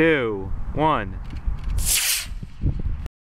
two, one.